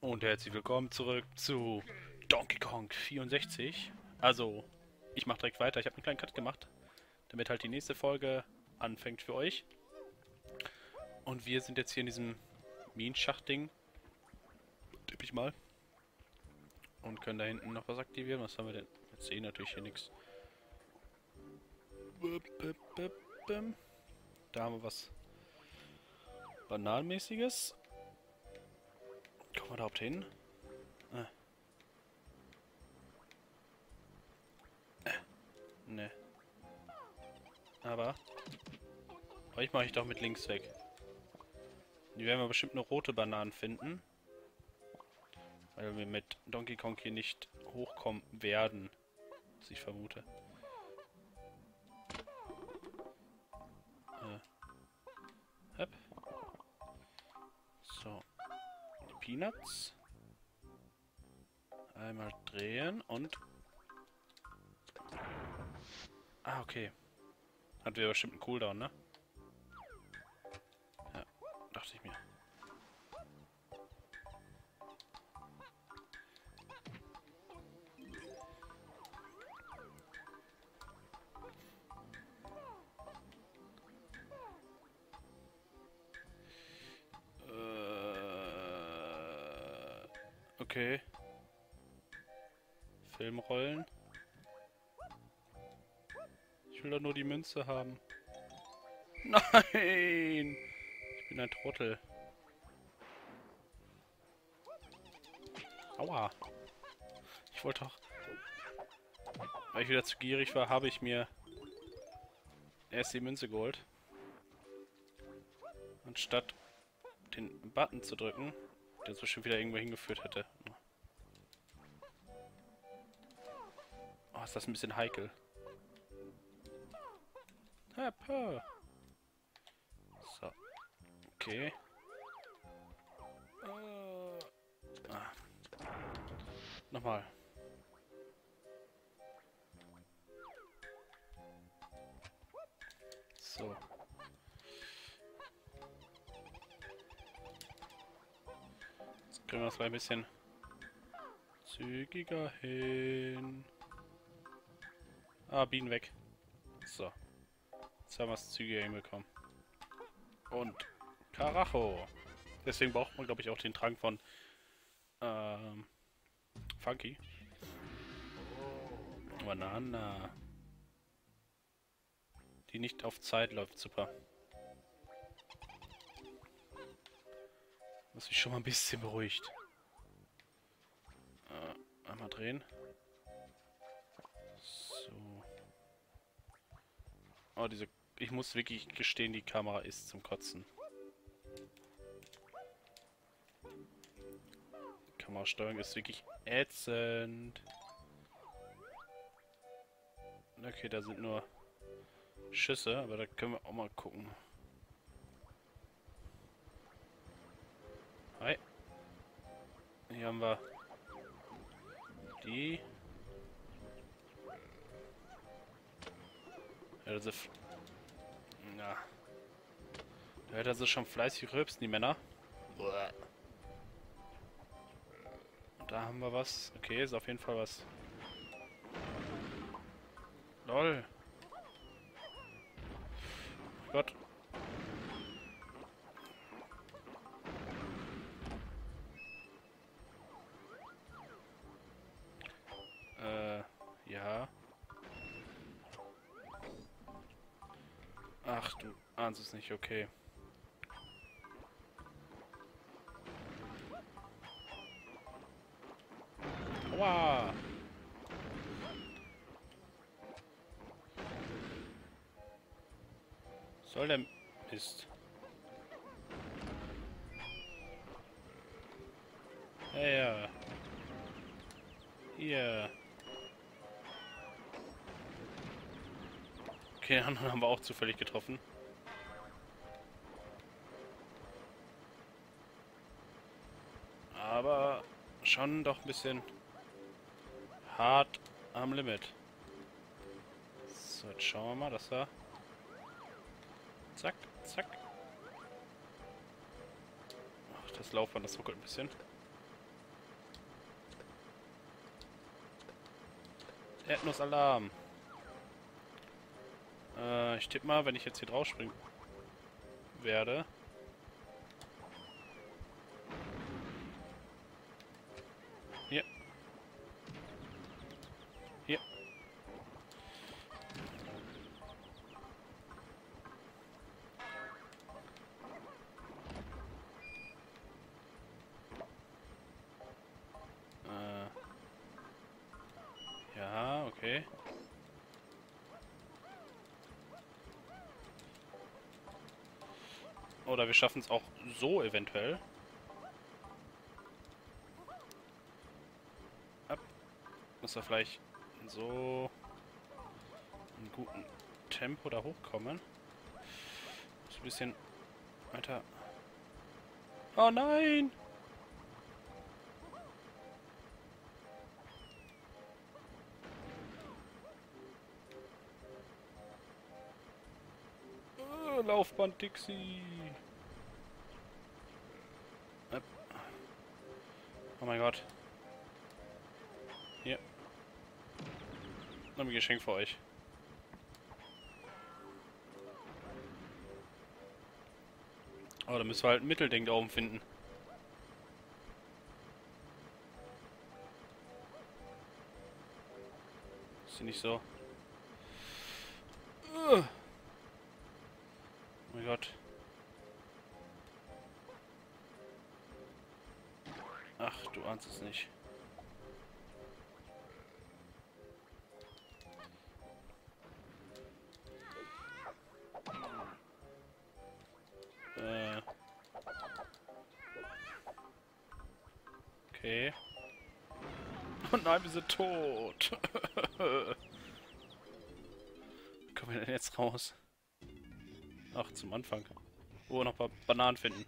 Und herzlich willkommen zurück zu Donkey Kong 64. Also, ich mache direkt weiter. Ich habe einen kleinen Cut gemacht, damit halt die nächste Folge anfängt für euch. Und wir sind jetzt hier in diesem Minenschacht-Ding. Tipp ich mal. Und können da hinten noch was aktivieren. Was haben wir denn? Jetzt sehen natürlich hier nichts. Da haben wir was Banalmäßiges. Kommen wir überhaupt hin? Äh. Äh. Ne. Aber. Euch mache ich doch mit links weg. Die werden wir bestimmt eine rote Bananen finden. Weil wir mit Donkey Kong hier nicht hochkommen werden. Was ich vermute. Peanuts. Einmal drehen und... Ah, okay. Hat wir bestimmt einen Cooldown, ne? Ja, dachte ich mir. Okay. Filmrollen. Ich will doch nur die Münze haben. Nein! Ich bin ein Trottel. Aua. Ich wollte doch... Weil ich wieder zu gierig war, habe ich mir erst die Münze geholt. Anstatt den Button zu drücken, der uns bestimmt wieder irgendwo hingeführt hätte. Ist das ein bisschen heikel. So. Okay. Äh. Ah. Nochmal. So. Jetzt kriegen wir das mal ein bisschen zügiger hin. Ah, Bienen weg. So. Jetzt haben wir es zügiger hinbekommen. Und Karacho. Deswegen braucht man, glaube ich, auch den Trank von ähm, Funky. Banana. Die nicht auf Zeit läuft, super. Was mich schon mal ein bisschen beruhigt. Äh, einmal drehen. Oh, diese... Ich muss wirklich gestehen, die Kamera ist zum Kotzen. Die Kamerasteuerung ist wirklich ätzend. Okay, da sind nur Schüsse, aber da können wir auch mal gucken. Hi. Hier haben wir die. Ja, das ist... Ja. Da hätte er sie schon fleißig rülpsen, die Männer. Und da haben wir was. Okay, ist auf jeden Fall was. Lol. Gott. Äh, ja. Ach, du ahnst es nicht, okay. Aua! Soll der Mist. Ja, ja. Hier. Okay, den anderen haben wir auch zufällig getroffen. Aber schon doch ein bisschen hart am Limit. So, jetzt schauen wir mal, dass da... Zack, zack. Ach, das Laufband, das ruckelt ein bisschen. Erdnussalarm. alarm äh, ich tippe mal, wenn ich jetzt hier drauf springen werde. Oder wir schaffen es auch so eventuell. Ab. Muss er vielleicht so in gutem Tempo da hochkommen. Muss ein bisschen weiter. Oh nein! Oh, Laufband Dixie. Oh mein Gott. Hier. Noch ein Geschenk für euch. Oh, da müssen wir halt ein Mittelding da oben finden. Ist nicht so. Oh mein Gott. Ahnst es nicht. Äh. Okay. Oh nein, wir sind tot. Wie kommen wir denn jetzt raus? Ach, zum Anfang. Wir noch ein paar Bananen finden.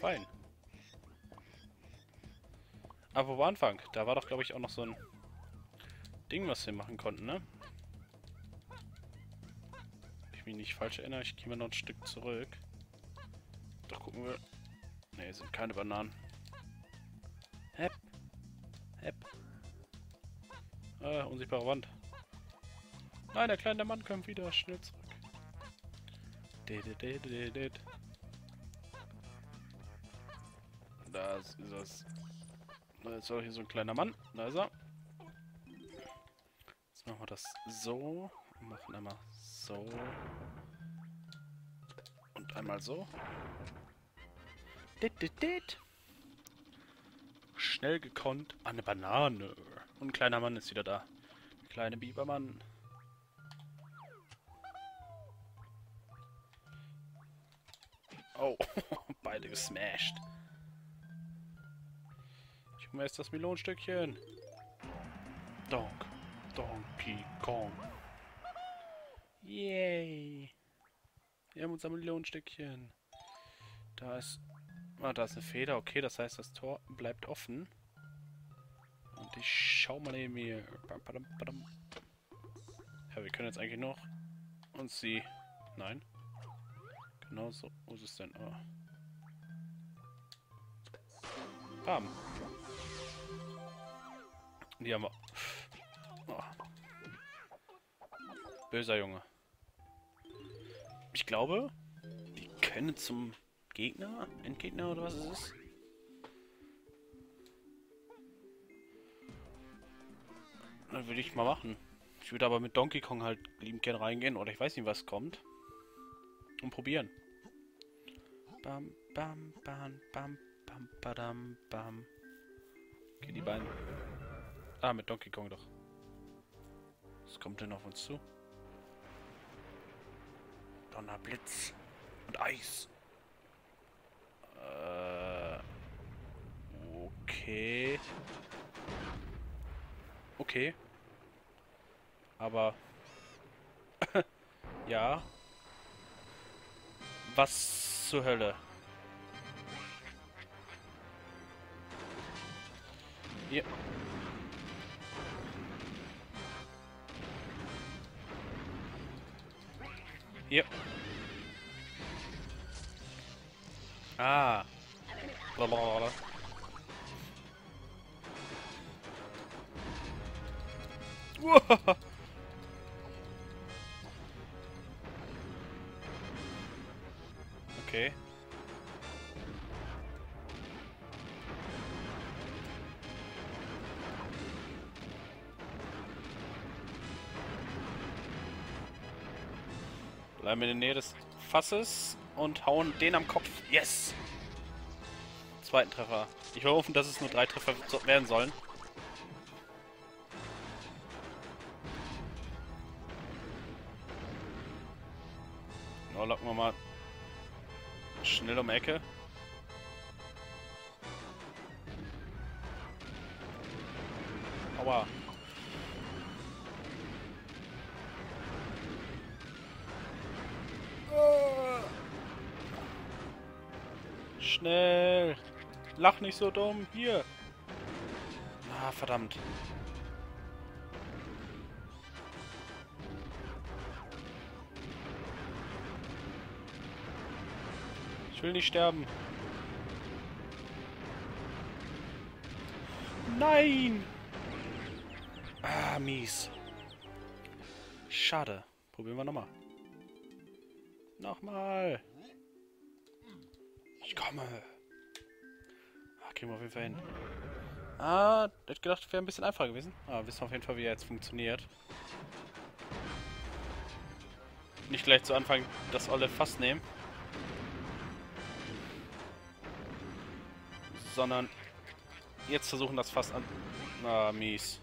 Fein. Aber wo Anfang? Da war doch, glaube ich, auch noch so ein Ding, was wir machen konnten, ne? Ich mich nicht falsch erinnere, ich gehe mal noch ein Stück zurück. Doch gucken wir. Ne, sind keine Bananen. Hep. Hep. Äh, unsichtbare Wand. Nein, der kleine Mann kommt wieder schnell zurück. Da ist es. Da ist auch hier so ein kleiner Mann. Da ist er. Jetzt machen wir das so. Und machen einmal so. Und einmal so. Dit, dit, dit. Schnell gekonnt. Eine Banane. Und ein kleiner Mann ist wieder da. Kleine Bibermann. Oh, beide gesmashed. Hole mir das Melonenstückchen. Donk. Donkey Kong. Yay. Wir haben unser Melonenstückchen. Da ist... Ah, da ist eine Feder. Okay, das heißt, das Tor bleibt offen. Und ich schau mal neben mir. Ja, wir können jetzt eigentlich noch uns sie... Nein. Genau so. Wo ist es denn? Oh. Bam. Die haben wir. Oh. Böser Junge. Ich glaube, die können zum Gegner, Endgegner oder was es ist. Dann würde ich mal machen. Ich würde aber mit Donkey Kong halt liebend gern reingehen oder ich weiß nicht, was kommt. Und probieren. Bam, bam, bam, bam, bam, badam, bam. Okay, die beiden. Ah, mit Donkey Kong doch. Was kommt denn auf uns zu? Donnerblitz und Eis. Äh, okay. Okay. Aber ja. Was zur Hölle? Hier. Hier. Ah. Blablabla. Uah. Okay. Bleiben in der Nähe des Fasses und hauen den am Kopf. Yes! Zweiten Treffer. Ich will hoffen, dass es nur drei Treffer werden sollen. Oh, locken wir mal schnell um die Ecke. Aua. Schnell. Lach nicht so dumm. Hier. Ah, verdammt. Ich will nicht sterben. Nein! Ah, mies. Schade. Probieren wir nochmal. Nochmal. Ich komme. Ah, kriegen wir auf jeden Fall hin. Ah, ich hätte gedacht, wäre ein bisschen einfacher gewesen. Ah, wissen wir auf jeden Fall, wie er jetzt funktioniert. Nicht gleich zu Anfang das olle Fass nehmen. Sondern jetzt versuchen, das Fass an... Ah, mies.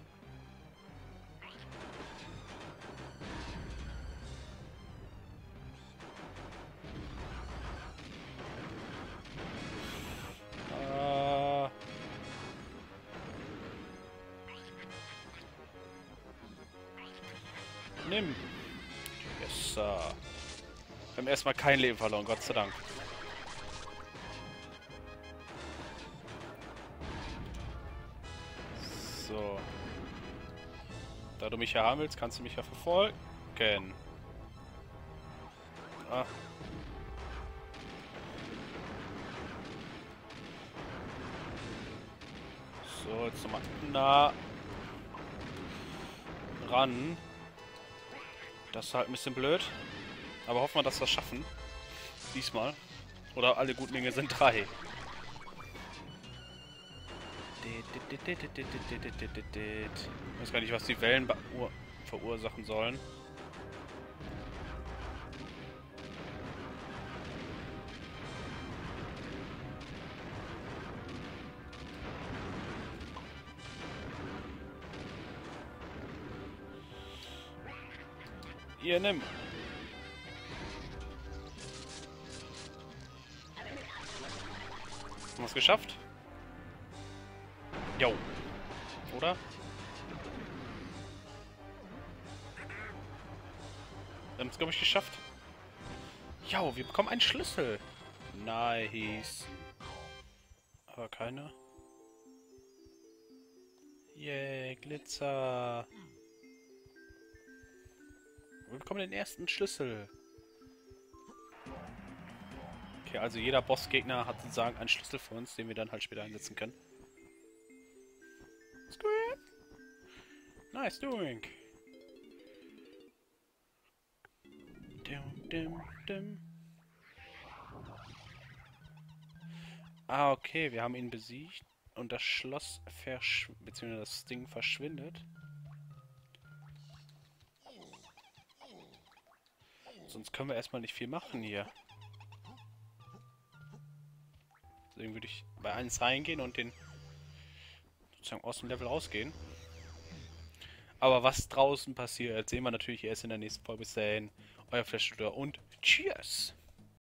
Erstmal kein Leben verloren, Gott sei Dank. So. Da du mich ja haben willst, kannst du mich ja verfolgen. Ah. So, jetzt nochmal nah ran. Das ist halt ein bisschen blöd. Aber hoffen wir, dass wir es schaffen. Diesmal. Oder alle guten Dinge sind drei. Ich weiß gar nicht, was die Wellen verursachen sollen. Hier, nimm. Haben wir es geschafft? Jo. Oder? Wir haben es, glaube ich, geschafft. Jo, wir bekommen einen Schlüssel. Nice. Aber keine. Yay, Glitzer. Wir bekommen den ersten Schlüssel. Okay, also jeder Bossgegner hat sozusagen einen Schlüssel für uns, den wir dann halt später einsetzen können. Squid! Nice doing! Dim, dim, dim. Ah, okay, wir haben ihn besiegt und das Schloss verschw... beziehungsweise das Ding verschwindet. Sonst können wir erstmal nicht viel machen hier. Deswegen würde ich bei 1 reingehen und den sozusagen aus dem Level rausgehen. Aber was draußen passiert, sehen wir natürlich erst in der nächsten Folge. Bis dahin, euer Flash und Cheers!